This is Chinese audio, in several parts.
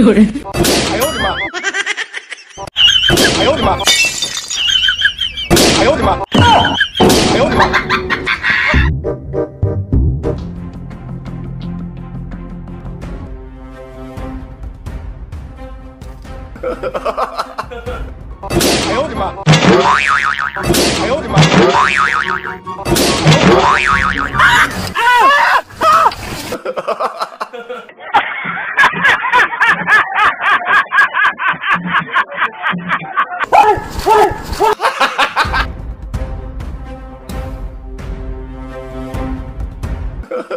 有人，哎呦我的妈！哎呦我的妈！哎呦我的妈！哎呦我的妈！哎呦我的妈！哎呦我的妈！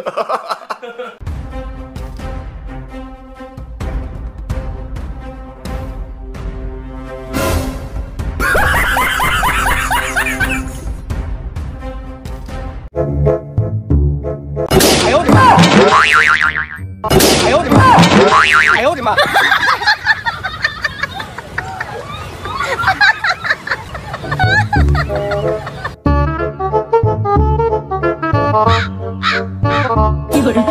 哈 哈哎呦我的妈！哎呦我的妈！有人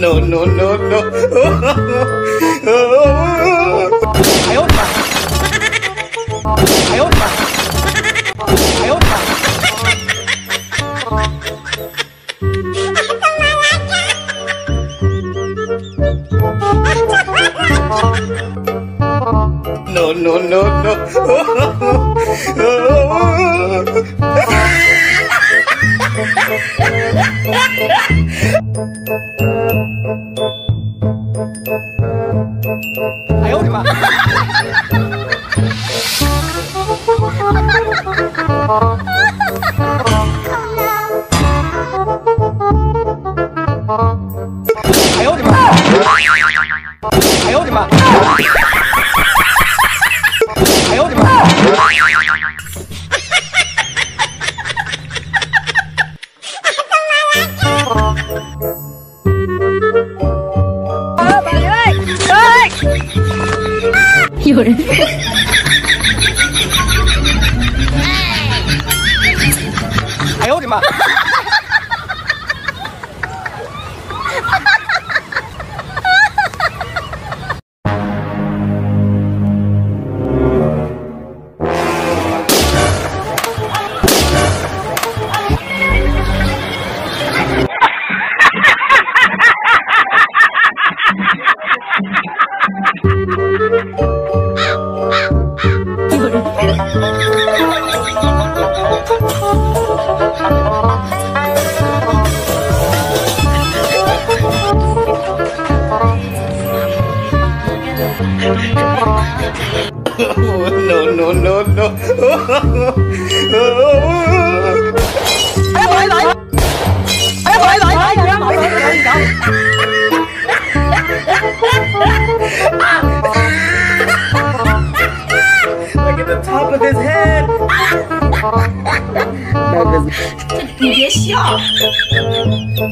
，No no no no！No, no, no, no. Ai ôi mà. Ha ha ha ha ha! 哎呦我的妈！有人，Look at the top of his head. Y'all.